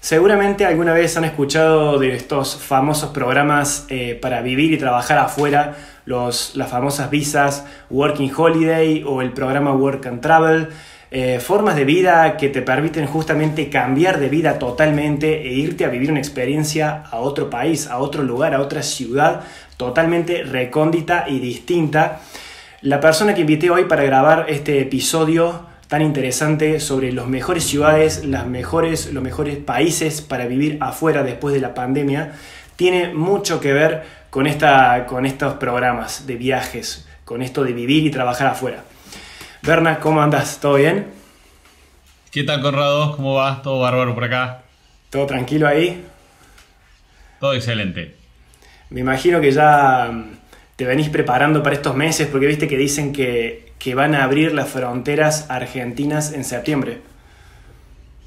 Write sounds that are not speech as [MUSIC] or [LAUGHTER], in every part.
Seguramente alguna vez han escuchado de estos famosos programas eh, para vivir y trabajar afuera, los, las famosas visas Working Holiday o el programa Work and Travel, eh, formas de vida que te permiten justamente cambiar de vida totalmente e irte a vivir una experiencia a otro país, a otro lugar, a otra ciudad totalmente recóndita y distinta. La persona que invité hoy para grabar este episodio tan interesante sobre los mejores ciudades, las mejores, los mejores países para vivir afuera después de la pandemia, tiene mucho que ver con, esta, con estos programas de viajes, con esto de vivir y trabajar afuera. Berna, ¿cómo andas? ¿Todo bien? ¿Qué tal, Conrado? ¿Cómo va? ¿Todo bárbaro por acá? ¿Todo tranquilo ahí? Todo excelente. Me imagino que ya mm, te venís preparando para estos meses porque viste que dicen que que van a abrir las fronteras argentinas en septiembre.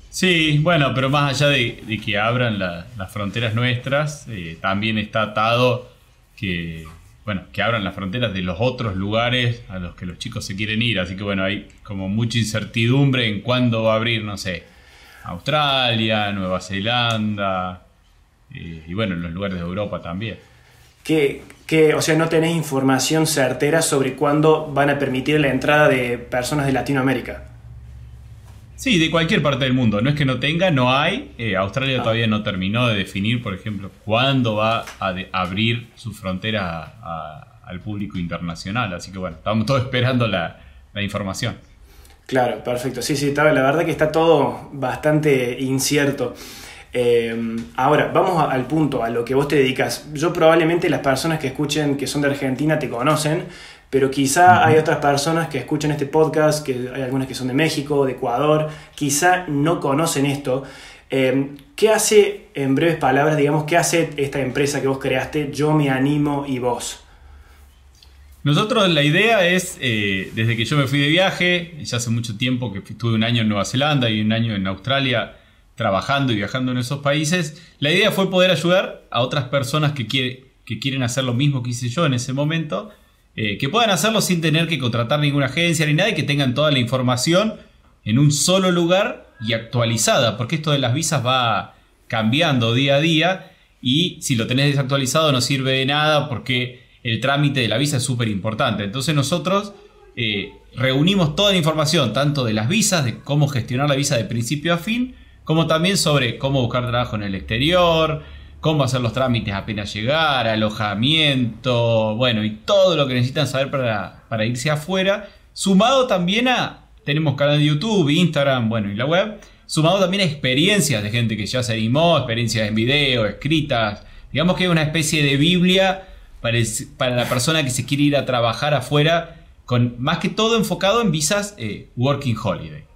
Sí, bueno, pero más allá de, que abran las fronteras nuestras, eh, también está atado que, bueno, que abran las fronteras de los otros lugares a los que los chicos se quieren ir. Así que bueno, hay como mucha incertidumbre en cuándo va a abrir, no sé, Australia, Nueva Zelanda eh, y bueno, en los lugares de Europa también que, o sea, no tenés información certera sobre cuándo van a permitir la entrada de personas de Latinoamérica. Sí, de cualquier parte del mundo. No es que no tenga, no hay. Eh, Australia ah. todavía no terminó de definir, por ejemplo, cuándo va a abrir su frontera al público internacional. Así que bueno, estamos todos [LAUGHS] esperando la, la información. Claro, perfecto. Sí, sí, la verdad que está todo bastante incierto. Eh, ahora, vamos al punto, a lo que vos te dedicas. Yo probablemente las personas que escuchen que son de Argentina te conocen, pero quizá hay otras personas que escuchan este podcast, que hay algunas que son de México, de Ecuador, quizá no conocen esto. Eh, ¿Qué hace, en breves palabras, digamos, qué hace esta empresa que vos creaste, Yo Me Animo y Vos? Nosotros la idea es, eh, desde que yo me fui de viaje, ya hace mucho tiempo que estuve un año en Nueva Zelanda y un año en Australia, trabajando y viajando en esos países, la idea fue poder ayudar a otras personas que, que quieren hacer lo mismo que hice yo en ese momento, eh, que puedan hacerlo sin tener que contratar ninguna agencia ni nada y que tengan toda la información en un solo lugar y actualizada, porque esto de las visas va cambiando día a día y si lo tenés desactualizado no sirve de nada porque el trámite de la visa es súper importante. Entonces nosotros eh, reunimos toda la información, tanto de las visas, de cómo gestionar la visa de principio a fin, como también sobre cómo buscar trabajo en el exterior, cómo hacer los trámites apenas llegar, alojamiento, bueno, y todo lo que necesitan saber para, para irse afuera, sumado también a, tenemos canal de YouTube, Instagram, bueno, y la web, sumado también a experiencias de gente que ya se animó, experiencias en video, escritas, digamos que es una especie de Biblia para, para la persona que se quiere ir a trabajar afuera, con más que todo enfocado en visas eh, Working Holiday.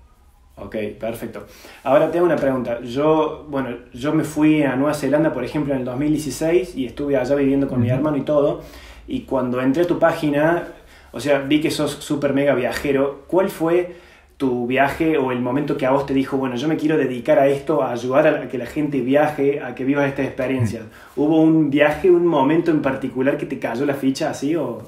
Ok, perfecto. Ahora tengo una pregunta. Yo, bueno, yo me fui a Nueva Zelanda, por ejemplo, en el 2016 y estuve allá viviendo con mi hermano y todo. Y cuando entré a tu página, o sea, vi que sos súper mega viajero. ¿Cuál fue tu viaje o el momento que a vos te dijo, bueno, yo me quiero dedicar a esto, a ayudar a que la gente viaje, a que viva esta experiencia? ¿Hubo un viaje, un momento en particular que te cayó la ficha así o...?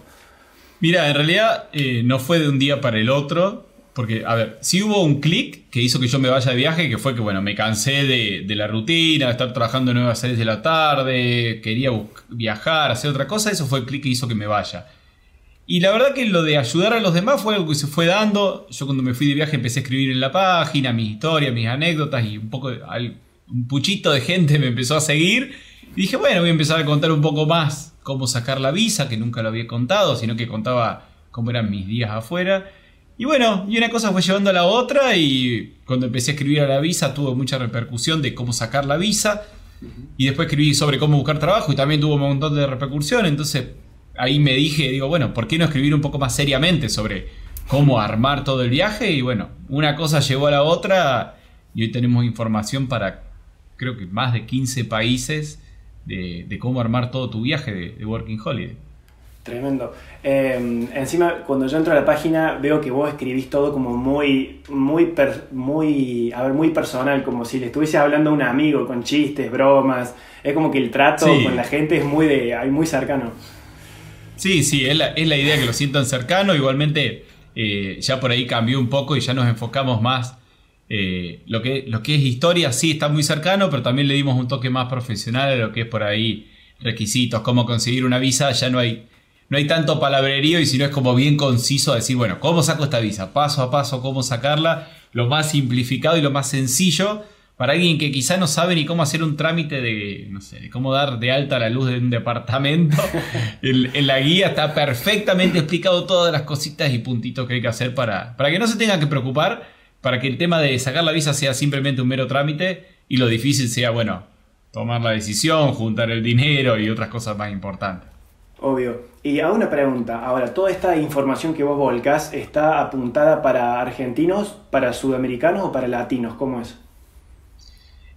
Mira, en realidad eh, no fue de un día para el otro. Porque, a ver, sí hubo un clic que hizo que yo me vaya de viaje, que fue que, bueno, me cansé de, la rutina, de estar trabajando nueve a 6 de la tarde, quería viajar, hacer otra cosa, eso fue el clic que hizo que me vaya. Y la verdad que lo de ayudar a los demás fue algo que se fue dando. Yo cuando me fui de viaje empecé a escribir en la página mis historias, mis anécdotas y un poco, un puchito de gente me empezó a seguir. Y dije, bueno, voy a empezar a contar un poco más cómo sacar la visa, que nunca lo había contado, sino que contaba cómo eran mis días afuera. Y bueno, y una cosa fue llevando a la otra y cuando empecé a escribir a la visa tuvo mucha repercusión de cómo sacar la visa. Y después escribí sobre cómo buscar trabajo y también tuvo un montón de repercusión. Entonces ahí me dije, digo, bueno, ¿por qué no escribir un poco más seriamente sobre cómo armar todo el viaje? Y bueno, una cosa llevó a la otra y hoy tenemos información para creo que más de 15 países de, cómo armar todo tu viaje de, de Working Holiday. Tremendo. Em, encima, cuando yo entro a la página, veo que vos escribís todo como muy, muy, muy, a ver, muy personal, como si le estuviese hablando a un amigo, con chistes, bromas. Es como que el trato con la gente es muy, de, muy cercano. Sí, sí, es la, idea que lo sientan cercano. Igualmente, eh, ya por ahí cambió un poco y ya nos enfocamos más Eh, lo, que, lo que es historia sí está muy cercano, pero también le dimos un toque más profesional a lo que es por ahí requisitos, cómo conseguir una visa, ya no hay, no hay tanto palabrerío y si no es como bien conciso decir, bueno, ¿cómo saco esta visa? Paso a paso, ¿cómo sacarla? Lo más simplificado y lo más sencillo para alguien que quizá no sabe ni cómo hacer un trámite de, no sé, de cómo dar de alta la luz de un departamento. [LAUGHS] en, la guía está perfectamente explicado todas las cositas y puntitos que hay que hacer para, para que no se tenga que preocupar, para que el tema de sacar la visa sea simplemente un mero trámite y lo difícil sea, bueno, tomar la decisión, juntar el dinero y otras cosas más importantes. Obvio. Y hago una pregunta. Ahora, ¿toda esta información que vos volcás está apuntada para argentinos, para sudamericanos o para latinos? ¿Cómo es?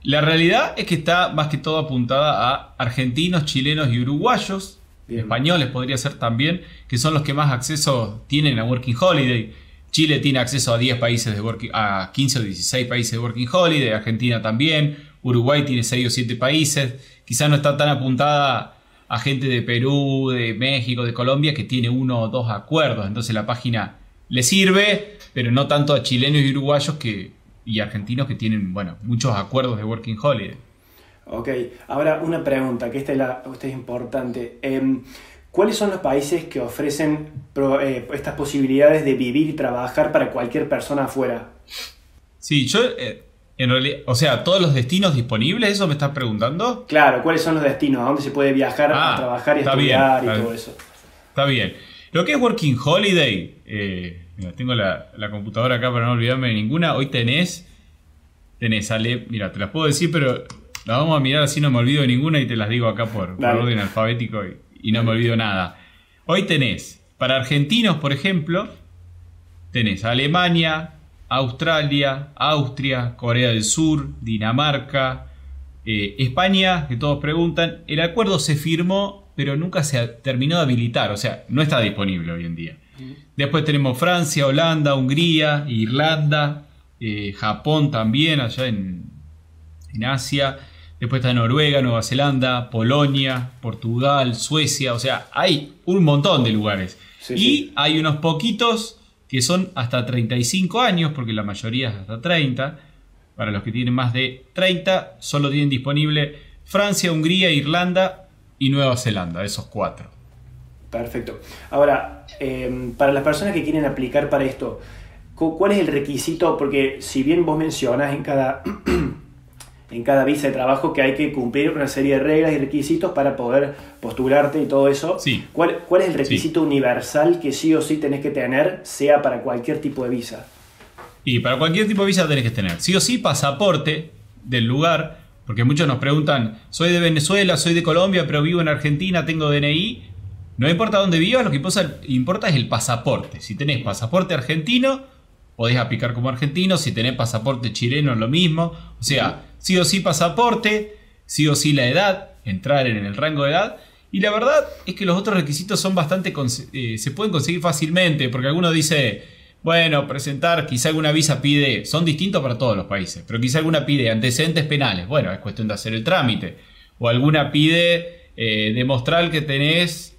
La realidad es que está más que todo apuntada a argentinos, chilenos y uruguayos, españoles podría ser también, que son los que más acceso tienen a Working Holiday. Chile tiene acceso a 10 países de working, a 15 o 16 países de Working Holiday, Argentina también, Uruguay tiene 6 o 7 países, quizás no está tan apuntada a gente de Perú, de México, de Colombia, que tiene uno o dos acuerdos, entonces la página le sirve, pero no tanto a chilenos y uruguayos que, y argentinos que tienen, bueno, muchos acuerdos de Working Holiday. Ok, ahora una pregunta, que esta es, la, es importante. Em, ¿Cuáles son los países que ofrecen eh, estas posibilidades de vivir y trabajar para cualquier persona afuera? Sí, yo, eh, en realidad, o sea, todos los destinos disponibles, ¿eso me estás preguntando? Claro, ¿cuáles son los destinos? ¿A dónde se puede viajar a ah, trabajar y estudiar y todo eso? Está bien. Lo que es Working Holiday, eh, Mira, tengo la, computadora acá para no olvidarme de ninguna. Hoy tenés, tenés, Ale, mira, te las puedo decir, pero las vamos a mirar así no me olvido de ninguna y te las digo acá por, orden alfabético y, no me olvido nada. Hoy tenés, para argentinos, por ejemplo, tenés Alemania, Australia, Austria, Corea del Sur, Dinamarca, eh, España, que todos preguntan. El acuerdo se firmó, pero nunca se terminó de habilitar, o sea, no está disponible hoy en día. Después tenemos Francia, Holanda, Hungría, Irlanda, eh, Japón también, allá en, Asia. Después está Noruega, Nueva Zelanda, Polonia, Portugal, Suecia. O sea, hay un montón de lugares. y hay unos poquitos que son hasta 35 años, porque la mayoría es hasta 30. Para los que tienen más de 30, solo tienen disponible Francia, Hungría, Irlanda y Nueva Zelanda, esos cuatro. Perfecto. Ahora, em, para las personas que quieren aplicar para esto, ¿cuál es el requisito? Porque si bien vos mencionas en cada, en cada visa de trabajo que hay que cumplir una serie de reglas y requisitos para poder postularte y todo eso, ¿cuál, ¿cuál, es el requisito universal que sí o sí tenés que tener, sea para cualquier tipo de visa? Y para cualquier tipo de visa tenés que tener, sí o sí, pasaporte del lugar, porque muchos nos preguntan, soy de Venezuela, soy de Colombia, pero vivo en Argentina, tengo DNI, no importa dónde vivas, lo que importa es el pasaporte. Si tenés pasaporte argentino, podés aplicar como argentino. Si tenés pasaporte chileno, lo mismo. O sea, sí o sí pasaporte, sí o sí la edad, entrar en el rango de edad. Y la verdad es que los otros requisitos son bastante. Eh, se pueden conseguir fácilmente, porque alguno dice, bueno, presentar, quizá alguna visa pide, son distintos para todos los países, pero quizá alguna pide antecedentes penales. Bueno, es cuestión de hacer el trámite. O alguna pide eh, demostrar que tenés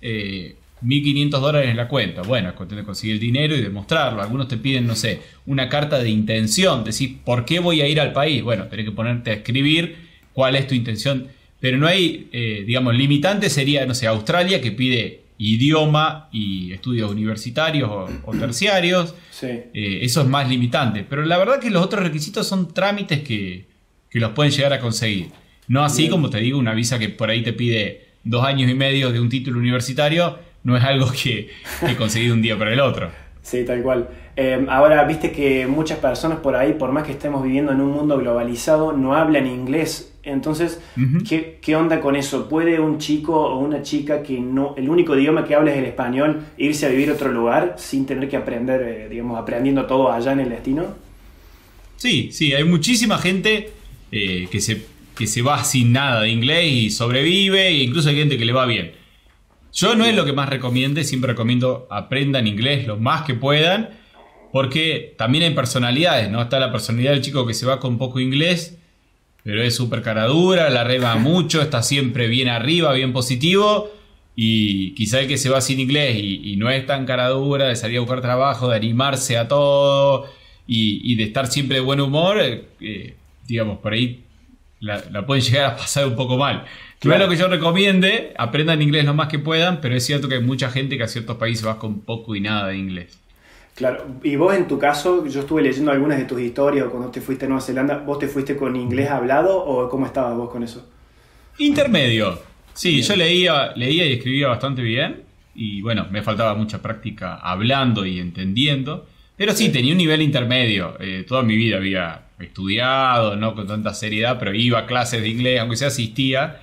1.500 eh, dólares en la cuenta. Bueno, es cuestión de conseguir el dinero y demostrarlo. Algunos te piden, no sé, una carta de intención, decir, ¿por qué voy a ir al país? Bueno, tenés que ponerte a escribir cuál es tu intención. Pero no hay, eh, digamos, limitante sería, no sé, Australia que pide idioma y estudios universitarios o, terciarios. eso es más limitante. Pero la verdad que los otros requisitos son trámites que, que los pueden llegar a conseguir. No así como te digo, una visa que por ahí te pide dos años y medio de un título universitario, no es algo que, he conseguido de un día para el otro. Sí, tal cual. Eh, ahora, viste que muchas personas por ahí, por más que estemos viviendo en un mundo globalizado, no hablan inglés. Entonces, ¿qué, onda con eso? ¿Puede un chico o una chica que no, el único idioma que habla es el español, irse a vivir a otro lugar sin tener que aprender, eh, digamos, aprendiendo todo allá en el destino? Sí, sí, hay muchísima gente eh, que se que se va sin nada de inglés y sobrevive, e incluso hay gente que le va bien. Yo no es lo que más recomiende, siempre recomiendo aprendan inglés lo más que puedan, porque también hay personalidades, ¿no? Está la personalidad del chico que se va con poco inglés, pero es súper caradura, la reba [LAUGHS] mucho, está siempre bien arriba, bien positivo, y quizá el que se va sin inglés y, y no es tan caradura, de salir a buscar trabajo, de animarse a todo, y, de estar siempre de buen humor, eh, digamos, por ahí la, pueden llegar a pasar un poco mal. Claro. No es lo que yo recomiende, aprendan inglés lo más que puedan, pero es cierto que hay mucha gente que a ciertos países va con poco y nada de inglés. Claro, y vos en tu caso, yo estuve leyendo algunas de tus historias cuando te fuiste a Nueva Zelanda, ¿vos te fuiste con inglés hablado o cómo estabas vos con eso? Intermedio. Sí, yo leía, leía y escribía bastante bien y bueno, me faltaba mucha práctica hablando y entendiendo, pero sí, tenía un nivel intermedio. Eh, toda mi vida había estudiado, no con tanta seriedad, pero iba a clases de inglés, aunque sea asistía.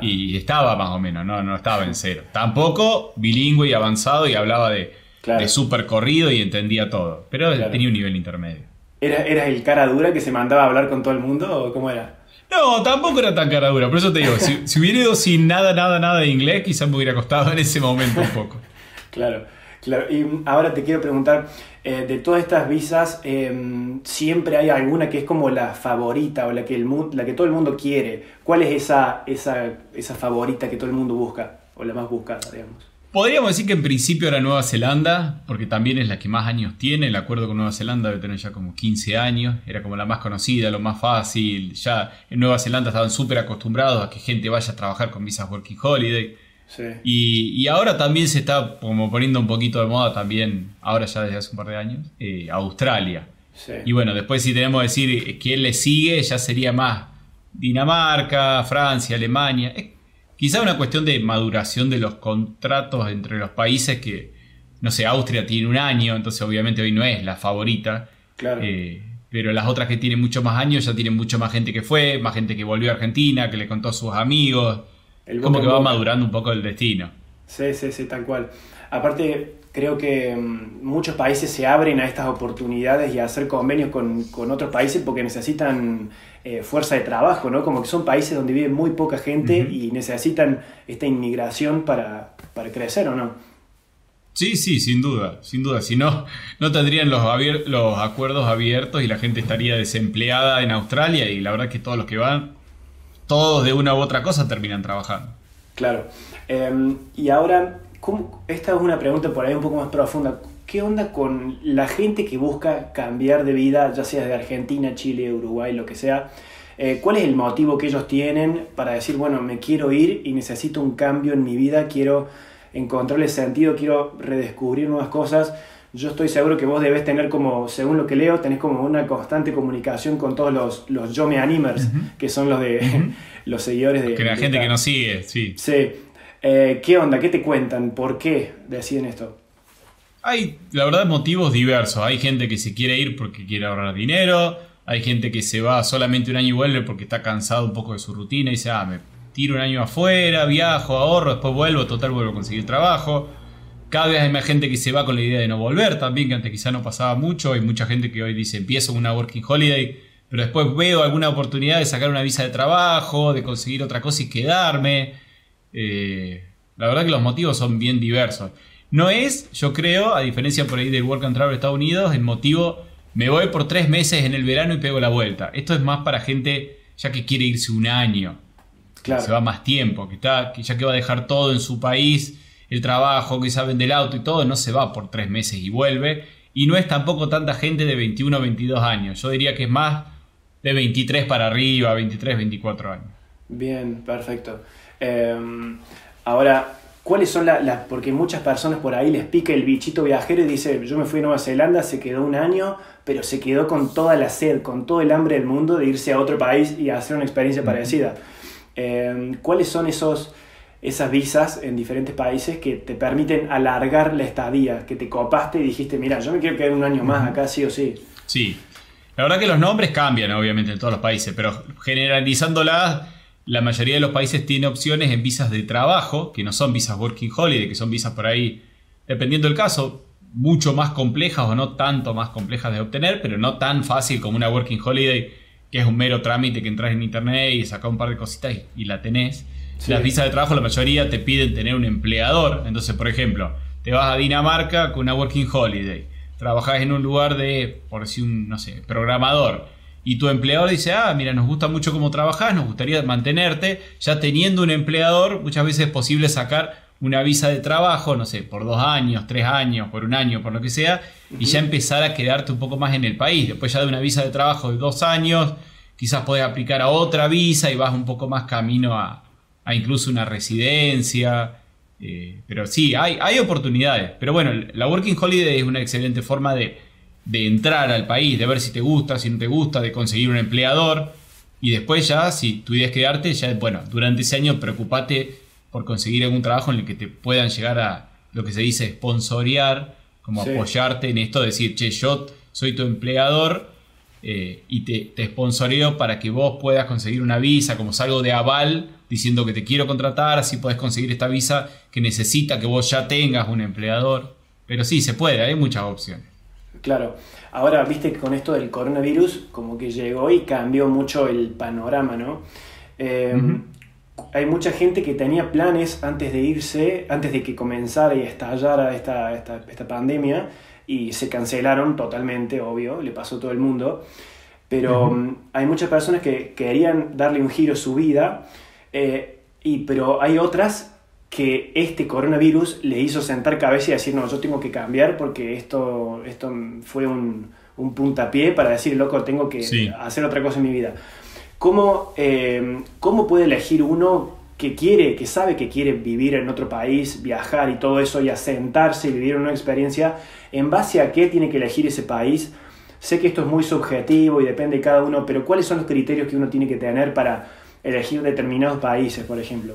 Y estaba más o menos, no, no estaba en cero. Tampoco bilingüe y avanzado y hablaba de, de súper corrido y entendía todo, pero tenía un nivel intermedio. ¿Era, ¿Eras el cara dura que se mandaba a hablar con todo el mundo o cómo era? No, tampoco era tan cara dura, por eso te digo, si, si hubiera ido sin nada, nada, nada de inglés, quizás me hubiera costado en ese momento un poco. [LAUGHS] claro. Claro, y ahora te quiero preguntar, eh, de todas estas visas, em, siempre hay alguna que es como la favorita o la que, el, la que todo el mundo quiere. ¿Cuál es esa, esa, esa favorita que todo el mundo busca o la más buscada, digamos? Podríamos decir que en principio era Nueva Zelanda, porque también es la que más años tiene. El acuerdo con Nueva Zelanda debe tener ya como 15 años. Era como la más conocida, lo más fácil. Ya en Nueva Zelanda estaban súper acostumbrados a que gente vaya a trabajar con visas Working Holiday. Y, ahora también se está como poniendo un poquito de moda también, ahora ya desde hace un par de años, eh, Australia. Y bueno, después si tenemos que decir quién le sigue, ya sería más Dinamarca, Francia, Alemania. Es quizá una cuestión de maduración de los contratos entre los países que, no sé, Austria tiene un año, entonces obviamente hoy no es la favorita. Eh, pero las otras que tienen mucho más años ya tienen mucho más gente que fue, más gente que volvió a Argentina, que le contó a sus amigos. Como que va madurando un poco el destino. Sí, sí, sí, tal cual. Aparte, creo que mm, muchos países se abren a estas oportunidades y a hacer convenios con, otros países porque necesitan eh, fuerza de trabajo, ¿no? Como que son países donde vive muy poca gente y necesitan esta inmigración para, crecer, ¿o no? Sí, sí, sin duda, sin duda. Si no, no tendrían los, los acuerdos abiertos y la gente estaría desempleada en Australia y la verdad que todos los que van todos de una u otra cosa terminan trabajando. Claro. Em, y ahora, esta es una pregunta por ahí un poco más profunda. ¿Qué onda con la gente que busca cambiar de vida, ya sea de Argentina, Chile, Uruguay, lo que sea? Eh, ¿Cuál es el motivo que ellos tienen para decir, bueno, me quiero ir y necesito un cambio en mi vida, quiero encontrarle sentido, quiero redescubrir nuevas cosas? Yo estoy seguro que vos debes tener como, según lo que leo, tenés como una constante comunicación con todos los, los Yo Me Animers, que son los de [LAUGHS] los seguidores de... Que la gente que nos sigue, sí. Sí. Eh, ¿Qué onda? ¿Qué te cuentan? ¿Por qué deciden esto? Hay, la verdad, motivos diversos. Hay gente que se quiere ir porque quiere ahorrar dinero. Hay gente que se va solamente un año y vuelve porque está cansado un poco de su rutina y dice, ah, me tiro un año afuera, viajo, ahorro, después vuelvo, total vuelvo a conseguir trabajo. Cada vez hay más gente que se va con la idea de no volver también, que antes quizá no pasaba mucho. Hay mucha gente que hoy dice, empiezo una working holiday, pero después veo alguna oportunidad de sacar una visa de trabajo, de conseguir otra cosa y quedarme. Eh, la verdad que los motivos son bien diversos. No es, yo creo, a diferencia por ahí del Work and Travel de Estados Unidos, el motivo, me voy por tres meses en el verano y pego la vuelta. Esto es más para gente ya que quiere irse un año. Claro. Se va más tiempo, que, está, que ya que va a dejar todo en su país el trabajo, que saben del auto y todo, no se va por tres meses y vuelve. Y no es tampoco tanta gente de 21 o 22 años. Yo diría que es más de 23 para arriba, 23, 24 años. Bien, perfecto. Em, ahora, ¿cuáles son las, Porque muchas personas por ahí les pica el bichito viajero y dice, yo me fui a Nueva Zelanda, se quedó un año, pero se quedó con toda la sed, con todo el hambre del mundo de irse a otro país y hacer una experiencia parecida. Em, ¿Cuáles son esos esas visas en diferentes países que te permiten alargar la estadía, que te copaste y dijiste, mira, yo me quiero quedar un año más acá, sí o sí. Sí, la verdad que los nombres cambian, obviamente, en todos los países, pero generalizándolas, la mayoría de los países tiene opciones en visas de trabajo, que no son visas working holiday, que son visas por ahí, dependiendo del caso, mucho más complejas o no tanto más complejas de obtener, pero no tan fácil como una working holiday, que es un mero trámite que entras en internet y sacas un par de cositas y la tenés. Las visas de trabajo, la mayoría te piden tener un empleador. Entonces, por ejemplo, te vas a Dinamarca con una working holiday. Trabajas en un lugar de, por decir un, no sé, programador. Y tu empleador dice, ah, mira, nos gusta mucho cómo trabajas, nos gustaría mantenerte. Ya teniendo un empleador, muchas veces es posible sacar una visa de trabajo, no sé, por dos años, tres años, por un año, por lo que sea, y ya empezar a quedarte un poco más en el país. Después ya de una visa de trabajo de dos años, quizás podés aplicar a otra visa y vas un poco más camino a, incluso una residencia. Eh, pero sí, hay, hay oportunidades. Pero bueno, la Working Holiday es una excelente forma de, de entrar al país, de ver si te gusta, si no te gusta, de conseguir un empleador. Y después ya, si tu idea es quedarte, ya, bueno, durante ese año preocupate por conseguir algún trabajo en el que te puedan llegar a lo que se dice sponsorear, como apoyarte en esto, decir, che, yo soy tu empleador eh, y te, te sponsoreo para que vos puedas conseguir una visa, como salgo de aval diciendo que te quiero contratar, así puedes conseguir esta visa que necesita que vos ya tengas un empleador. Pero sí, se puede, hay muchas opciones. Claro. Ahora, viste que con esto del coronavirus, como que llegó y cambió mucho el panorama, ¿no? Eh, hay mucha gente que tenía planes antes de irse, antes de que comenzara y estallara esta, esta, esta pandemia, y se cancelaron totalmente, obvio, le pasó a todo el mundo. Pero mm, hay muchas personas que querían darle un giro a su vida, eh, y, pero hay otras que este coronavirus le hizo sentar cabeza y decir, no, yo tengo que cambiar porque esto, esto fue un, un puntapié para decir, loco, tengo que hacer otra cosa en mi vida. ¿Cómo, eh, ¿Cómo puede elegir uno que quiere, que sabe que quiere vivir en otro país, viajar y todo eso y asentarse y vivir una experiencia? ¿En base a qué tiene que elegir ese país? Sé que esto es muy subjetivo y depende de cada uno, pero ¿cuáles son los criterios que uno tiene que tener para elegir determinados países, por ejemplo?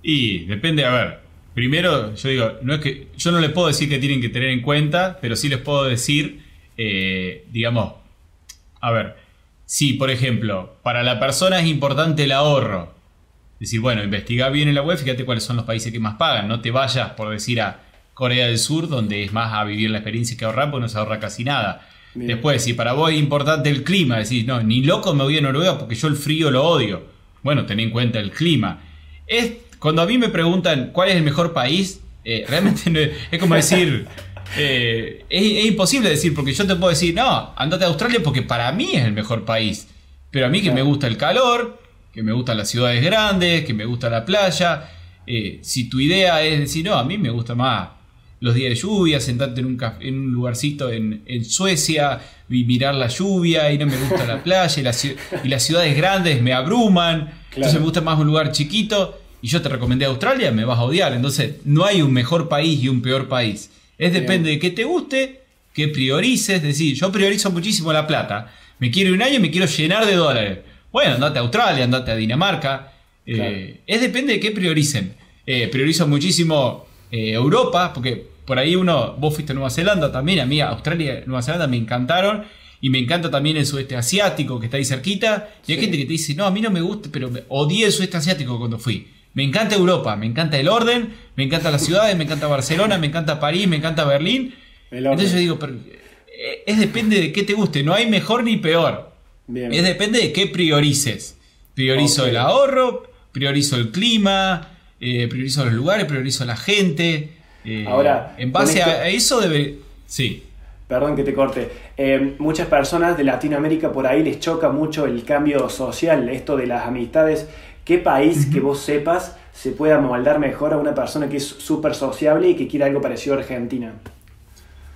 Y depende, a ver, primero yo digo, no es que yo no les puedo decir que tienen que tener en cuenta, pero sí les puedo decir, eh, digamos, a ver, si, por ejemplo, para la persona es importante el ahorro, decir, bueno, investiga bien en la web, fíjate cuáles son los países que más pagan, no te vayas, por decir, a Corea del Sur, donde es más a vivir la experiencia que ahorrar, porque no se ahorra casi nada. Después, si para vos es importante el clima, decís, no, ni loco me voy a Noruega porque yo el frío lo odio. Bueno, ten en cuenta el clima. Es, cuando a mí me preguntan cuál es el mejor país, eh, [LAUGHS] realmente es como decir, [LAUGHS] eh, es, imposible decir, porque yo te puedo decir, no, andate a Australia porque para mí es el mejor país. Pero a mí que me gusta el calor, que me gustan las ciudades grandes, que me gusta la playa, eh, si tu idea es decir, no, a mí me gusta más los días de lluvia, sentarte en un, en un lugarcito en, Suecia y mirar la lluvia y no me gusta la [LAUGHS] playa y, las ciudades grandes me abruman, entonces me gusta más un lugar chiquito y yo te recomendé Australia, me vas a odiar. Entonces no hay un mejor país y un peor país. Es depende de qué te guste, qué priorices. Es decir, yo priorizo muchísimo la plata. Me quiero un año y me quiero llenar de dólares. Bueno, andate a Australia, andate a Dinamarca. Eh, es depende de qué prioricen. Eh, priorizo muchísimo eh, Europa, porque por ahí uno, vos fuiste a Nueva Zelanda también, a mí Australia y Nueva Zelanda me encantaron. Y me encanta también el sudeste asiático que está ahí cerquita. Y hay gente que te dice, no, a mí no me gusta, pero odié el sudeste asiático cuando fui. Me encanta Europa, me encanta el orden, me encanta las ciudades, me encanta Barcelona, me encanta París, me encanta Berlín. Entonces yo digo, pero, eh, es depende de qué te guste, no hay mejor ni peor. Es depende de qué priorices. Priorizo el ahorro, priorizo el clima, eh, priorizo los lugares, priorizo la gente. Eh, Ahora, en base a eso debe... Sí. Perdón que te corte. muchas personas de Latinoamérica por ahí les choca mucho el cambio social, esto de las amistades ¿Qué país que vos sepas se puede amoldar mejor a una persona que es súper sociable y que quiere algo parecido a Argentina?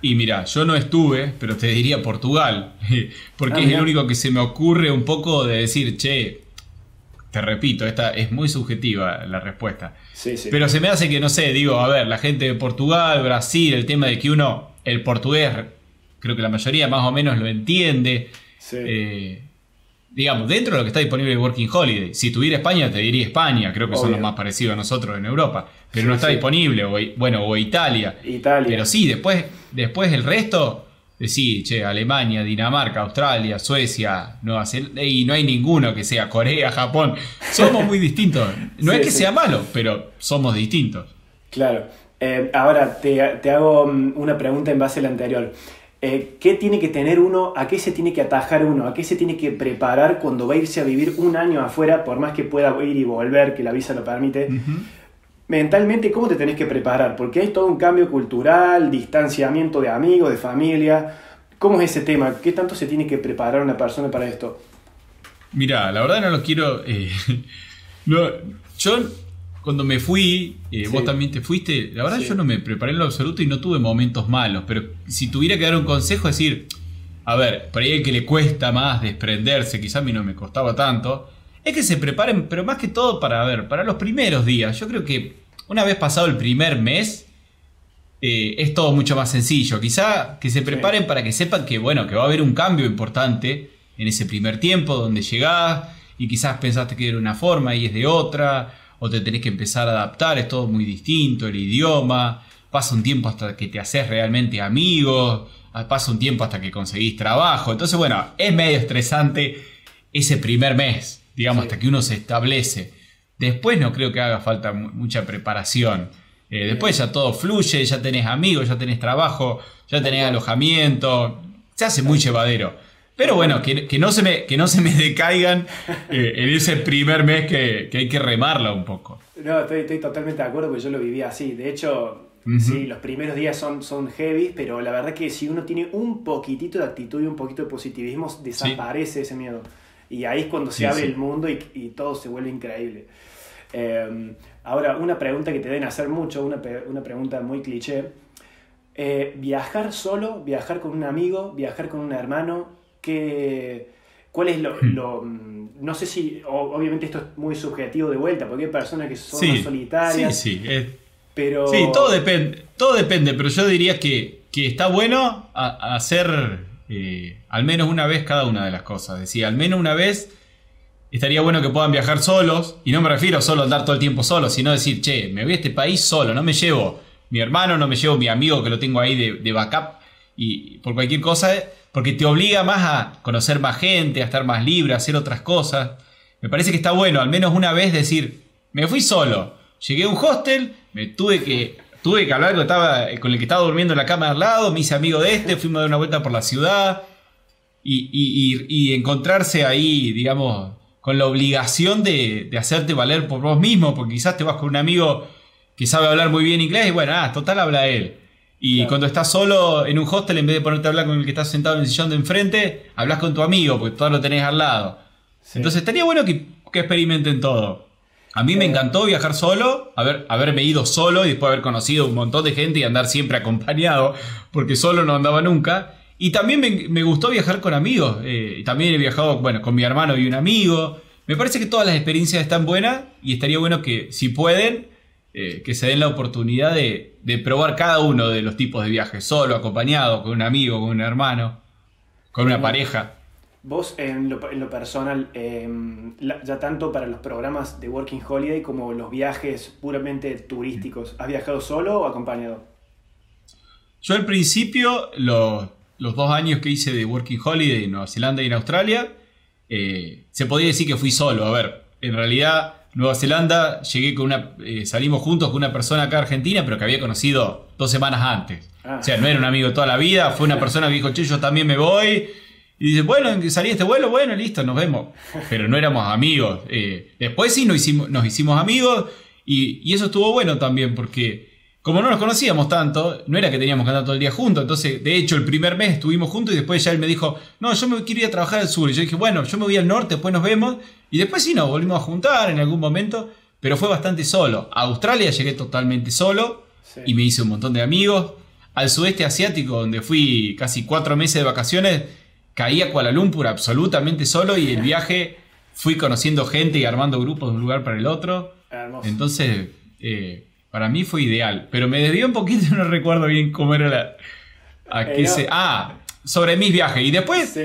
Y mira, yo no estuve, pero te diría Portugal, [LAUGHS] porque ah, es el único que se me ocurre un poco de decir, che, te repito, esta es muy subjetiva la respuesta. Sí, sí. Pero se me hace que, no sé, digo, a ver, la gente de Portugal, Brasil, el tema de que uno, el portugués, creo que la mayoría más o menos lo entiende. Sí. Eh, digamos, dentro de lo que está disponible el Working Holiday. Si tuviera España, te diría España, creo que son los más parecidos a nosotros en Europa. Pero no está disponible, o, bueno, o Italia. Italia. Pero sí, después, después el resto, sí, che, Alemania, Dinamarca, Australia, Suecia, Nueva Zelanda, y no hay ninguno que sea Corea, Japón. Somos muy distintos. No es que sea malo, pero somos distintos. Claro. Eh, ahora te, te hago mm, una pregunta en base a la anterior. Eh, qué tiene que tener uno, a qué se tiene que atajar uno, a qué se tiene que preparar cuando va a irse a vivir un año afuera, por más que pueda ir y volver, que la visa lo permite. Mentalmente, ¿cómo te tenés que preparar? Porque hay todo un cambio cultural, distanciamiento de amigos, de familia. ¿Cómo es ese tema? ¿Qué tanto se tiene que preparar una persona para esto? Mira, la verdad no lo quiero... Eh, [LAUGHS] no, yo cuando me fui, eh, vos también te fuiste, la verdad yo no me preparé en lo absoluto y no tuve momentos malos, pero si tuviera que dar un consejo, es decir, a ver, por ahí el que le cuesta más desprenderse, quizá a mí no me costaba tanto, es que se preparen, pero más que todo para, ver, para los primeros días. Yo creo que una vez pasado el primer mes, eh, es todo mucho más sencillo. Quizá que se preparen para que sepan que, bueno, que va a haber un cambio importante en ese primer tiempo donde llegás y quizás pensaste que era una forma y es de otra, o te tenés que empezar a adaptar, es todo muy distinto, el idioma, pasa un tiempo hasta que te haces realmente amigos, pasa un tiempo hasta que conseguís trabajo, entonces bueno, es medio estresante ese primer mes, digamos, hasta que uno se establece. Después no creo que haga falta mucha preparación. Eh, después ya todo fluye, ya tenés amigos, ya tenés trabajo, ya tenés alojamiento, se hace muy llevadero. Pero bueno, que, no, se me, que no se me [LAUGHS] decaigan eh, en ese primer mes que, hay que remarla un poco. No, estoy, totalmente de acuerdo porque yo lo viví así. De hecho, sí, los primeros días son, son heavy, pero la verdad que si uno tiene un poquitito de actitud y un poquito de positivismo, desaparece ese miedo. Y ahí es cuando se abre el mundo y, todo se vuelve increíble. Em, ahora, una pregunta que te deben hacer mucho, una, una pregunta muy cliché. Eh, viajar solo, viajar con un amigo, viajar con un hermano, ¿Cuál es lo, hmm. No sé si. obviamente esto es muy subjetivo de vuelta, porque hay personas que son más solitarias. Sí, sí. pero... Sí, todo depende, todo depende, pero yo diría que, está bueno hacer eh, al menos una vez cada una de las cosas. Es decir, al menos una vez estaría bueno que puedan viajar solos, y no me refiero solo a andar todo el tiempo solo, sino decir, che, me voy a este país solo, no me llevo mi hermano, no me llevo mi amigo que lo tengo ahí de, backup, y por cualquier cosa porque te obliga más a conocer más gente, a estar más libre, a hacer otras cosas. Me parece que está bueno, al menos una vez decir, me fui solo, llegué a un hostel, me tuve que, tuve que hablar con, el que estaba durmiendo en la cama al lado, me hice amigo de este, fuimos a dar una vuelta por la ciudad y, encontrarse ahí, digamos, con la obligación de, hacerte valer por vos mismo, porque quizás te vas con un amigo que sabe hablar muy bien inglés y bueno, ah, total habla él. Y cuando estás solo en un hostel, en vez de ponerte a hablar con el que estás sentado en el sillón de enfrente, hablas con tu amigo, porque todo lo tenés al lado. Entonces estaría bueno que, experimenten todo. A mí me eh. encantó viajar solo, haber, haberme ido solo y después haber conocido un montón de gente y andar siempre acompañado, porque solo no andaba nunca. Y también me, gustó viajar con amigos. Eh, también he viajado bueno, con mi hermano y un amigo. Me parece que todas las experiencias están buenas y estaría bueno que, si pueden, eh, que se den la oportunidad de, probar cada uno de los tipos de viajes, solo, acompañado, con un amigo, con un hermano, con una pareja. Vos, en lo, personal, em, ya tanto para los programas de Working Holiday como los viajes puramente turísticos, ¿has viajado solo o acompañado? Yo al principio, los dos años que hice de Working Holiday en Nueva Zelanda y en Australia, eh, se podría decir que fui solo. A ver, en realidad Nueva Zelanda, llegué con una. Eh, salimos juntos con una persona acá argentina, pero que había conocido dos semanas antes. Ah. O sea, no era un amigo de toda la vida, fue una persona que dijo, che, yo también me voy. Y dice, bueno, salí este vuelo, bueno, listo, nos vemos. Pero no éramos amigos. Eh, después sí nos hicimos, nos hicimos amigos y, y eso estuvo bueno también porque como no nos conocíamos tanto, no era que teníamos que andar todo el día juntos. Entonces, de hecho, el primer mes estuvimos juntos y después ya él me dijo, no, yo me quiero ir a trabajar al sur. Y yo dije, bueno, yo me voy al norte, después nos vemos. Y después sí nos volvimos a juntar en algún momento, pero fue bastante solo. A Australia llegué totalmente solo y me hice un montón de amigos. Al sudeste asiático, donde fui casi cuatro meses de vacaciones, caí a Kuala Lumpur absolutamente solo y el viaje fui conociendo gente y armando grupos de un lugar para el otro. Entonces, eh, para mí fue ideal, pero me desvió un poquito, no recuerdo bien cómo era la... A qué se, ah, sobre mis viajes. Y después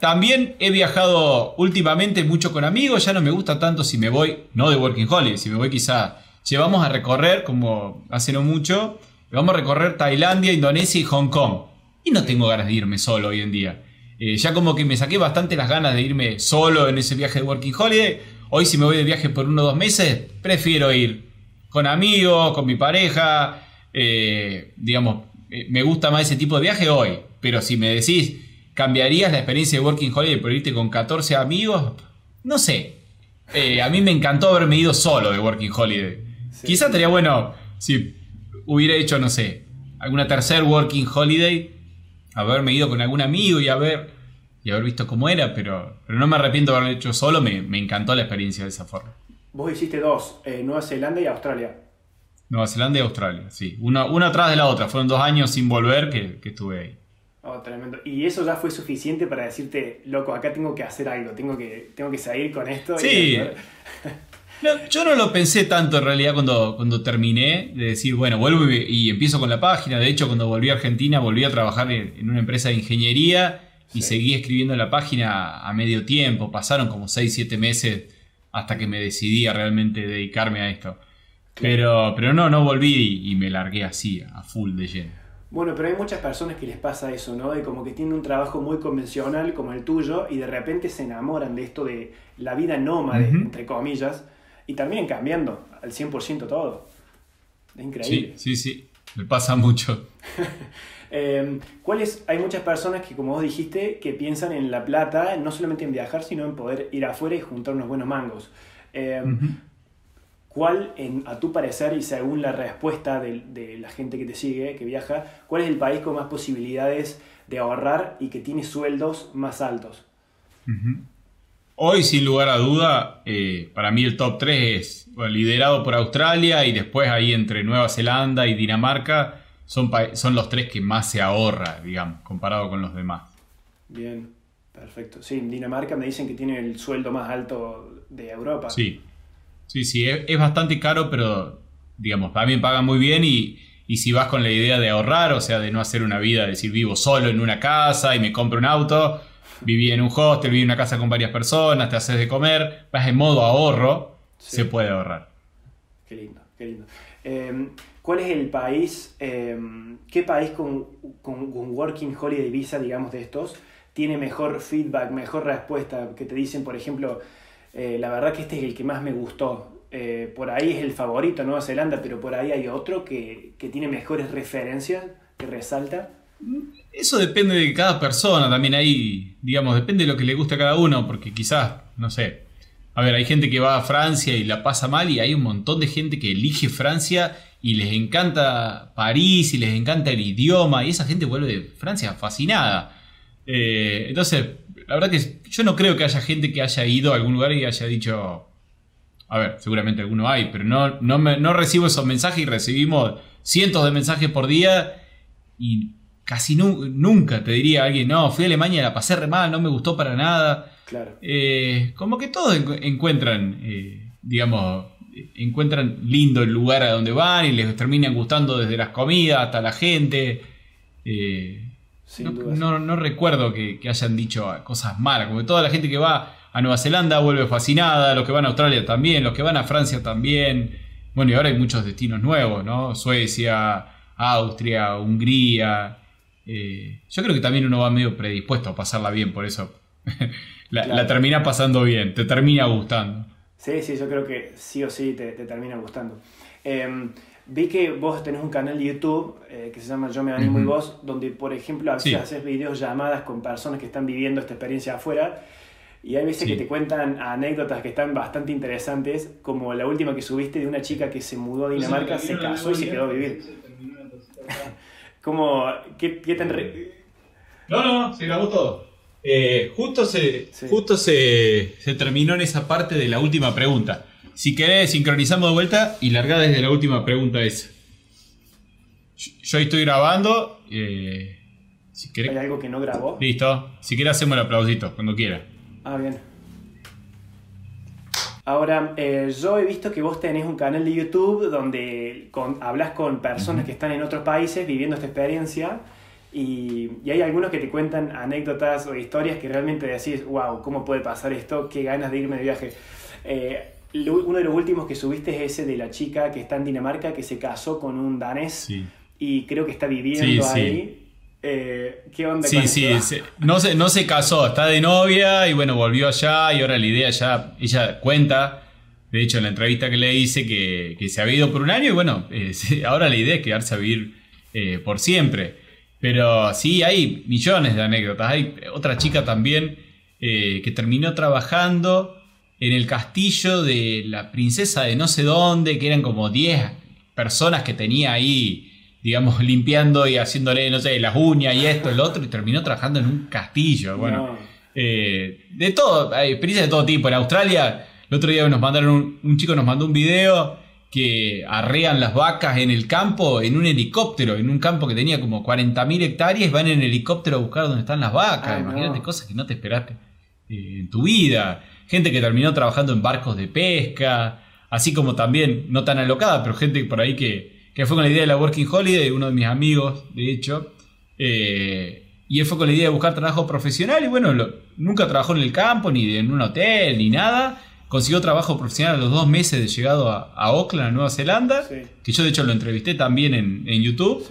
también he viajado últimamente mucho con amigos, ya no me gusta tanto si me voy, no de Working Holiday, si me voy quizá, llevamos a recorrer, como hace no mucho, vamos a recorrer Tailandia, Indonesia y Hong Kong. Y no tengo ganas de irme solo hoy en día. Eh, ya como que me saqué bastante las ganas de irme solo en ese viaje de Working Holiday. Hoy si me voy de viaje por uno o dos meses, prefiero ir con amigos, con mi pareja, eh, digamos, eh, me gusta más ese tipo de viaje hoy, pero si me decís, ¿cambiarías la experiencia de Working Holiday por irte con 14 amigos? No sé. Eh, a mí me encantó haberme ido solo de Working Holiday. Quizás estaría bueno si hubiera hecho, no sé, alguna tercer Working Holiday, haberme ido con algún amigo y haber, y haber visto cómo era, pero, pero no me arrepiento de haberlo hecho solo, me, me encantó la experiencia de esa forma. Vos hiciste dos, eh, Nueva Zelanda y Australia. Nueva Zelanda y Australia, sí. Una, una atrás de la otra. Fueron dos años sin volver que, que estuve ahí. Oh, tremendo. Y eso ya fue suficiente para decirte, loco, acá tengo que hacer algo, tengo que, tengo que salir con esto. Sí. [LAUGHS] yo no lo pensé tanto en realidad cuando, cuando terminé de decir, bueno, vuelvo y, empiezo con la página. De hecho, cuando volví a Argentina, volví a trabajar en, una empresa de ingeniería y seguí escribiendo la página a medio tiempo. Pasaron como 6, 7 meses hasta que me decidí a realmente dedicarme a esto. Pero, pero no, no volví y, me largué así, a full de lleno. Bueno, pero hay muchas personas que les pasa eso, ¿no? De como que tienen un trabajo muy convencional como el tuyo y de repente se enamoran de esto de la vida nómade, entre comillas, y también cambiando al 100% todo. Es increíble. Sí, sí, sí, me pasa mucho. [LAUGHS] eh, ¿cuáles, hay muchas personas que, como vos dijiste, que piensan en la plata, no solamente en viajar, sino en poder ir afuera y juntar unos buenos mangos. Eh, ¿Cuál, en, a tu parecer y según la respuesta de, la gente que te sigue, que viaja, cuál es el país con más posibilidades de ahorrar y que tiene sueldos más altos? Hoy, sin lugar a duda, eh, para mí el top 3 es liderado por Australia y después ahí entre Nueva Zelanda y Dinamarca son, son los tres que más se ahorra, digamos, comparado con los demás. Bien, perfecto. Sí, en Dinamarca me dicen que tiene el sueldo más alto de Europa. Sí, Sí, sí, es, bastante caro, pero digamos, también paga muy bien y, si vas con la idea de ahorrar, o sea, de no hacer una vida, de decir vivo solo en una casa y me compro un auto, viví en un hostel, viví en una casa con varias personas, te haces de comer, vas en modo ahorro, se puede ahorrar. Qué lindo, qué lindo. Em, ¿Cuál es el país, em, qué país con, con, Working Holiday Visa, digamos, de estos, tiene mejor feedback, mejor respuesta? Que te dicen, por ejemplo, eh, la verdad que este es el que más me gustó. Eh, por ahí es el favorito Nueva Zelanda, pero por ahí hay otro que, tiene mejores referencias, que resalta. Eso depende de cada persona, también ahí, digamos, depende de lo que le guste a cada uno, porque quizás, no sé, a ver, hay gente que va a Francia y la pasa mal y hay un montón de gente que elige Francia y les encanta París y les encanta el idioma y esa gente vuelve de Francia fascinada. Eh, entonces, la verdad que yo no creo que haya gente que haya ido a algún lugar y haya dicho, a ver, seguramente alguno hay, pero no, no, me, no recibo esos mensajes y recibimos cientos de mensajes por día y casi nunca te diría alguien, no, fui a Alemania, la pasé re mal, no me gustó para nada. Claro. Eh, como que todos encuentran, eh, digamos, encuentran lindo el lugar a donde van y les terminan gustando desde las comidas hasta la gente. Eh, no, no, recuerdo que, hayan dicho cosas malas, como que toda la gente que va a Nueva Zelanda vuelve fascinada, los que van a Australia también, los que van a Francia también. Bueno, y ahora hay muchos destinos nuevos, ¿no? Suecia, Austria, Hungría. Eh, yo creo que también uno va medio predispuesto a pasarla bien, por eso [LAUGHS] la, termina pasando bien, te termina gustando. Sí, sí, yo creo que sí o sí te, termina gustando. Em, Vi que vos tenés un canal de YouTube eh, que se llama Yo me animo y vos, donde por ejemplo a veces haces videos llamadas con personas que están viviendo esta experiencia afuera y hay veces que te cuentan anécdotas que están bastante interesantes, como la última que subiste de una chica que se mudó a Dinamarca, se casó y se quedó a vivir. [LAUGHS] como, ¿qué, qué tan No, no, se grabó todo. Eh, justo se, justo se, se terminó en esa parte de la última pregunta. Si querés, sincronizamos de vuelta y larga desde la última pregunta esa. Yo estoy grabando. Eh, si ¿Hay algo que no grabó? Listo. Si quieres, hacemos el aplausito cuando quiera. Ah, bien. Ahora, eh, yo he visto que vos tenés un canal de YouTube donde hablas con personas que están en otros países viviendo esta experiencia y, hay algunos que te cuentan anécdotas o historias que realmente decís, wow, ¿cómo puede pasar esto? Qué ganas de irme de viaje. Eh, uno de los últimos que subiste es ese de la chica que está en Dinamarca, que se casó con un danés y creo que está viviendo ahí. Eh, ¿Qué onda? Sí, sí, no, se, no se casó, está de novia y bueno, volvió allá y ahora la idea ya, ella cuenta, de hecho en la entrevista que le hice que, se ha ido por un año y bueno, eh, [LAUGHS] ahora la idea es quedarse a vivir por siempre. Pero sí, hay millones de anécdotas. Hay otra chica también que terminó trabajando en el castillo de la princesa de no sé dónde, que eran como 10 personas que tenía ahí, digamos, [LAUGHS] limpiando y haciéndole, no sé, las uñas y esto, el otro, y terminó trabajando en un castillo. Bueno, eh, de todo, hay experiencias de todo tipo. En Australia El otro día nos mandaron un, chico nos mandó un video que arrean las vacas en el campo en un helicóptero, en un campo que tenía como 40.000 hectáreas, van en helicóptero a buscar dónde están las vacas. Ah, Imagínate cosas que no te esperaste eh, en tu vida. Gente que terminó trabajando en barcos de pesca, así como también, no tan alocada, pero gente por ahí que, que fue con la idea de la Working Holiday, uno de mis amigos, de hecho. Eh, y él fue con la idea de buscar trabajo profesional y bueno, nunca trabajó en el campo, ni en un hotel, ni nada. Consiguió trabajo profesional a los dos meses de llegado a, a Auckland, a Nueva Zelanda, que yo de hecho lo entrevisté también en, en YouTube.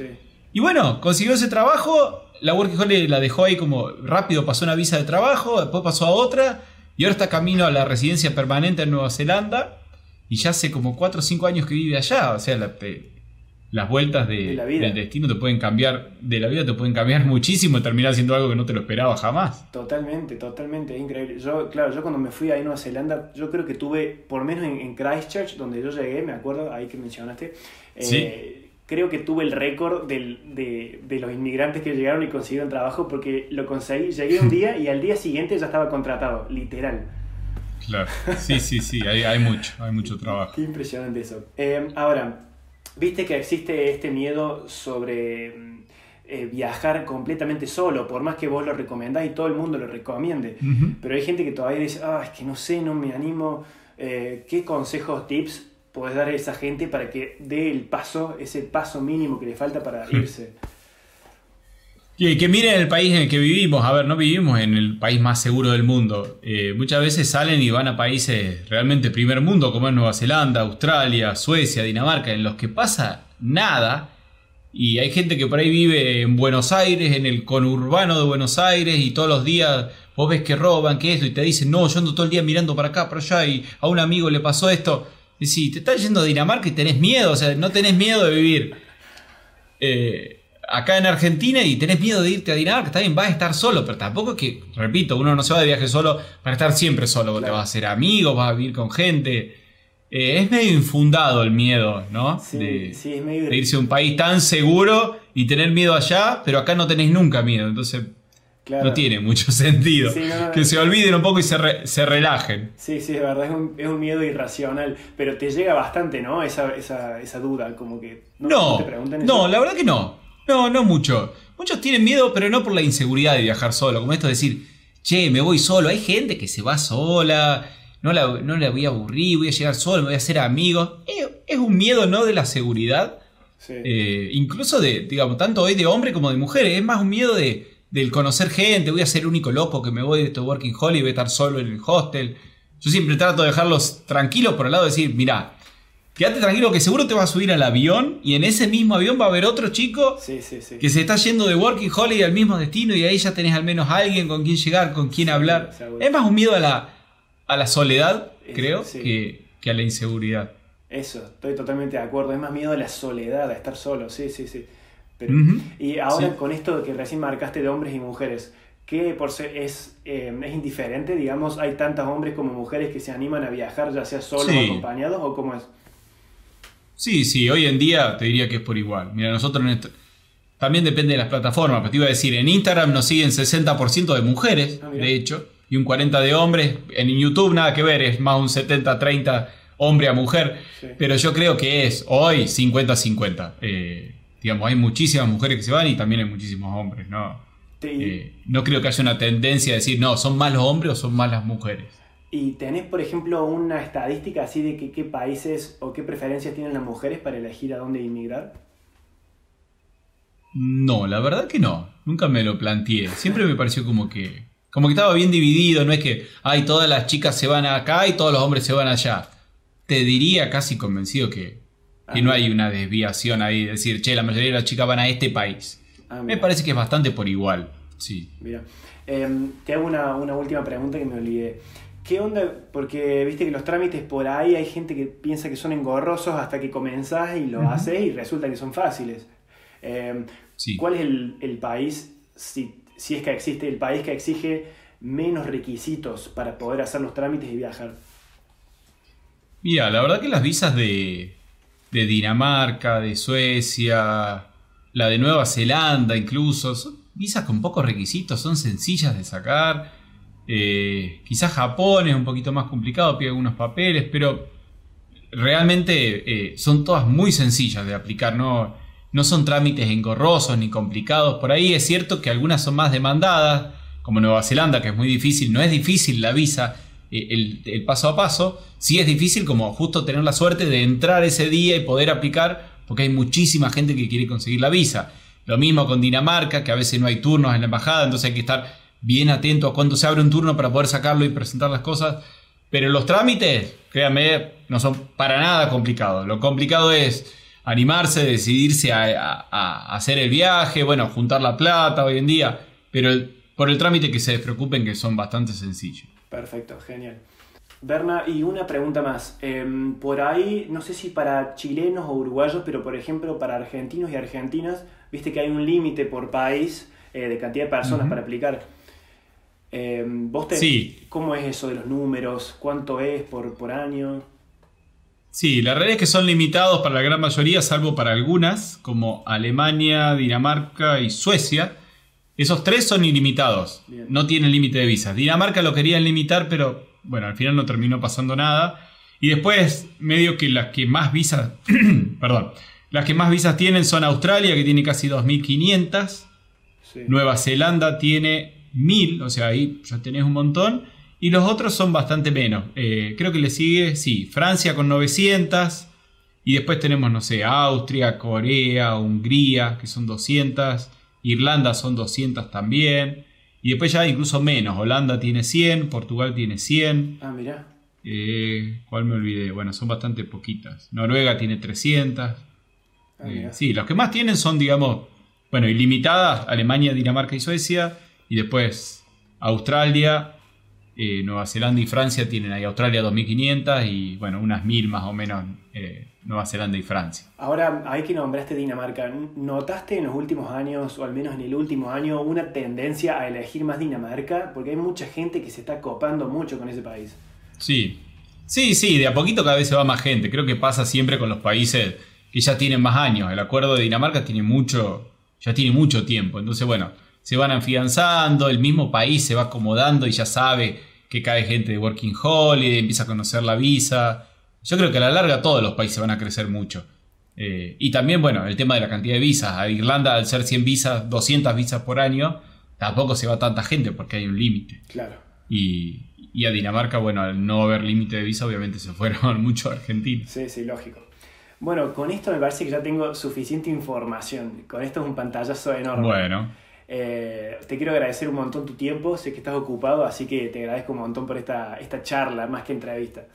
Y bueno, consiguió ese trabajo, la Working Holiday la dejó ahí como rápido, pasó una visa de trabajo, después pasó a otra, y ahora está camino a la residencia permanente en Nueva Zelanda, y ya hace como 4 o 5 años que vive allá, o sea, la, las vueltas de, del destino te pueden cambiar, de la vida te pueden cambiar [LAUGHS] muchísimo y terminar haciendo algo que no te lo esperaba jamás. Totalmente, totalmente, increíble. Yo, claro, yo cuando me fui a Nueva Zelanda, yo creo que tuve, por menos en, Christchurch, donde yo llegué, me acuerdo, ahí que mencionaste, eh, creo que tuve el récord de, los inmigrantes que llegaron y consiguieron trabajo porque lo conseguí, llegué un [LAUGHS] día y al día siguiente ya estaba contratado, literal. Claro, sí, sí, sí, hay, mucho, hay mucho [LAUGHS] trabajo. Qué impresionante eso. Eh, ahora, Viste que existe este miedo sobre mm, eh, viajar completamente solo, por más que vos lo recomendás y todo el mundo lo recomiende. Pero hay gente que todavía dice, ah, es que no sé, no me animo. Eh, ¿Qué consejos, tips podés dar a esa gente para que dé el paso, ese paso mínimo que le falta para irse? Que, miren el país en el que vivimos. A ver, no vivimos en el país más seguro del mundo. Eh, muchas veces salen y van a países realmente primer mundo, como es Nueva Zelanda, Australia, Suecia, Dinamarca, en los que pasa nada. Y hay gente que por ahí vive en Buenos Aires, en el conurbano de Buenos Aires, y todos los días vos ves que roban, que esto, y te dicen, no, yo ando todo el día mirando para acá, para allá, y a un amigo le pasó esto. Y si te estás yendo a Dinamarca y tenés miedo, o sea, no tenés miedo de vivir. Eh, acá en Argentina y tenés miedo de irte a Dinamarca, está bien, vas a estar solo, pero tampoco es que, repito, uno no se va de viaje solo para estar siempre solo, te vas a hacer amigos, vas a vivir con gente. Eh, es medio infundado el miedo, ¿no? Sí, de, sí, es medio... de, irse a un país tan seguro y tener miedo allá, pero acá no tenés nunca miedo, entonces no tiene mucho [LAUGHS] sentido. que se olviden un poco y se, se relajen. Sí, sí, es verdad, es un, es un, miedo irracional, pero te llega bastante, ¿no? Esa, esa, esa duda, como que... No, no, no la verdad que no. No, no mucho. Muchos tienen miedo, pero no por la inseguridad de viajar solo. Como esto de decir, che, me voy solo. Hay gente que se va sola, no la, no la voy a aburrir, voy a llegar solo, me voy a hacer amigos. Es, un miedo, ¿no? De la seguridad. Eh, incluso de, digamos, tanto hoy de hombre como de mujeres. Es más un miedo de, del conocer gente. Voy a ser el único loco que me voy de este working holiday, voy a estar solo en el hostel. Yo siempre trato de dejarlos tranquilos por el lado de decir, mira, Quédate tranquilo que seguro te vas a subir al avión y en ese mismo avión va a haber otro chico que se está yendo de Working Holiday al mismo destino y ahí ya tenés al menos alguien con quien llegar, con quien hablar. es más un miedo a la, a la soledad, creo, que, a la inseguridad. Eso, estoy totalmente de acuerdo. Es más miedo a la soledad, a estar solo, sí, sí, sí. Y ahora con esto que recién marcaste de hombres y mujeres, ¿qué por ser es, eh, es indiferente? Digamos, hay tantos hombres como mujeres que se animan a viajar, ya sea solos o acompañados, o cómo es. Sí, sí, hoy en día te diría que es por igual. Mira, nosotros en también depende de las plataformas, pero te iba a decir, en Instagram nos siguen 60% de mujeres, ah, de hecho, y un 40% de hombres. En YouTube nada que ver, es más un 70-30 hombre a mujer, pero yo creo que es hoy 50-50. Eh, digamos, hay muchísimas mujeres que se van y también hay muchísimos hombres, ¿no? Eh, no creo que haya una tendencia a decir, no, son más los hombres o son más las mujeres. ¿Y tenés, por ejemplo, una estadística así de que, qué países o qué preferencias tienen las mujeres para elegir a dónde inmigrar? No, la verdad que no. Nunca me lo planteé. Siempre me pareció como que. Como que estaba bien dividido. No es que, ay, todas las chicas se van acá y todos los hombres se van allá. Te diría casi convencido que, que no ah, hay una desviación ahí. Decir, che, la mayoría de las chicas van a este país. Ah, me parece que es bastante por igual. Sí. Mira. Em, te hago una, una última pregunta que me olvidé. ¿Qué onda? Porque viste que los trámites por ahí hay gente que piensa que son engorrosos hasta que comenzás y lo haces y resulta que son fáciles. Em, ¿Cuál es el, país, si, si, es que existe, el país que exige menos requisitos para poder hacer los trámites y viajar? Mira, la verdad que las visas de, de Dinamarca, de Suecia, la de Nueva Zelanda incluso, son visas con pocos requisitos, son sencillas de sacar Eh, quizás Japón es un poquito más complicado, pide algunos papeles, pero realmente eh, son todas muy sencillas de aplicar, no, no son trámites engorrosos ni complicados. Por ahí es cierto que algunas son más demandadas, como Nueva Zelanda, que es muy difícil, no es difícil la visa, eh, el, paso a paso, sí es difícil como justo tener la suerte de entrar ese día y poder aplicar, porque hay muchísima gente que quiere conseguir la visa. Lo mismo con Dinamarca, que a veces no hay turnos en la embajada, entonces hay que estar bien atento a cuándo se abre un turno para poder sacarlo y presentar las cosas. Pero los trámites, créanme, no son para nada complicados. Lo complicado es animarse, decidirse a, hacer el viaje, bueno, juntar la plata hoy en día, pero por el trámite que se despreocupen que son bastante sencillos. Perfecto, genial. Berna, y una pregunta más. Em, por ahí, no sé si para chilenos o uruguayos, pero por ejemplo para argentinos y argentinas, viste que hay un límite por país eh, de cantidad de personas para aplicar. Em, ¿Vos te, sí. ¿Cómo es eso de los números? ¿Cuánto es por, por año? Sí, la realidad es que son limitados para la gran mayoría, salvo para algunas, como Alemania, Dinamarca y Suecia. Esos tres son ilimitados, no tienen límite de visas. Dinamarca lo querían limitar, pero bueno, al final no terminó pasando nada. Y después, medio que las que más visas, [CLEARS THROAT] perdón, las que más visas tienen son Australia, que tiene casi 2.500. Nueva Zelanda tiene 1.000, o sea, ahí ya tenés un montón. Y los otros son bastante menos. Eh, creo que le sigue, sí, Francia con 900. Y después tenemos, no sé, Austria, Corea, Hungría, que son 200. Irlanda son 200 también. Y después ya incluso menos. Holanda tiene 100, Portugal tiene 100. Ah, mira. Eh, ¿Cuál me olvidé? Bueno, son bastante poquitas. Noruega tiene 300. Ah, eh, sí, los que más tienen son, digamos, bueno, ilimitadas, Alemania, Dinamarca y Suecia. Y después Australia, eh, Nueva Zelanda y Francia tienen ahí Australia 2500 y bueno, unas mil más o menos eh, Nueva Zelanda y Francia. Ahora, hay que nombraste Dinamarca. ¿Notaste en los últimos años, o al menos en el último año, una tendencia a elegir más Dinamarca? Porque hay mucha gente que se está copando mucho con ese país. Sí, sí, sí, de a poquito cada vez se va más gente. Creo que pasa siempre con los países que ya tienen más años. El acuerdo de Dinamarca tiene mucho, ya tiene mucho tiempo. Entonces, bueno, se van afianzando, el mismo país se va acomodando y ya sabe que cae gente de Working Holiday, empieza a conocer la visa. Yo creo que a la larga todos los países van a crecer mucho. Eh, y también, bueno, el tema de la cantidad de visas. A Irlanda, al ser 100 visas, 200 visas por año, tampoco se va tanta gente porque hay un límite. Claro. Y, y, a Dinamarca, bueno, al no haber límite de visa, obviamente se fueron [LAUGHS] muchos argentinos. Sí, sí, lógico. Bueno, con esto me parece que ya tengo suficiente información. Con esto es un pantallazo enorme. Bueno. Eh, te quiero agradecer un montón tu tiempo, sé que estás ocupado, así que te agradezco un montón por esta, esta charla, más que entrevista.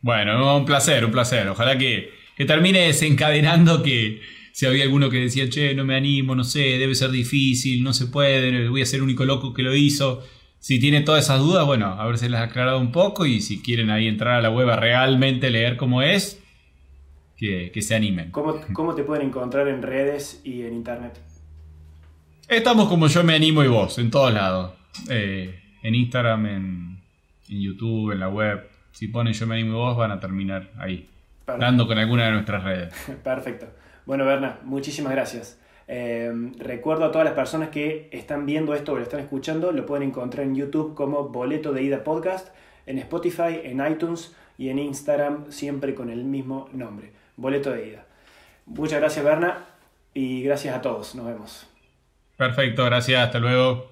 Bueno, un placer, un placer. Ojalá que, que termine desencadenando que si había alguno que decía, che, no me animo, no sé, debe ser difícil, no se puede, voy a ser el único loco que lo hizo. Si tiene todas esas dudas, bueno, a ver si les ha aclarado un poco y si quieren ahí entrar a la web a realmente leer cómo es, que, se animen. ¿Cómo, ¿Cómo te pueden encontrar en redes y en internet? Estamos como yo me animo y vos, en todos lados. Eh, en Instagram, en, YouTube, en la web. Si ponen yo me animo y vos, van a terminar ahí. Dando con alguna de nuestras redes. [LAUGHS] Perfecto. Bueno, Berna, muchísimas gracias. Eh, recuerdo a todas las personas que están viendo esto o lo están escuchando, lo pueden encontrar en YouTube como Boleto de Ida Podcast, en Spotify, en iTunes y en Instagram, siempre con el mismo nombre, Boleto de Ida. Muchas gracias, Berna, y gracias a todos. Nos vemos. Perfecto, gracias, hasta luego.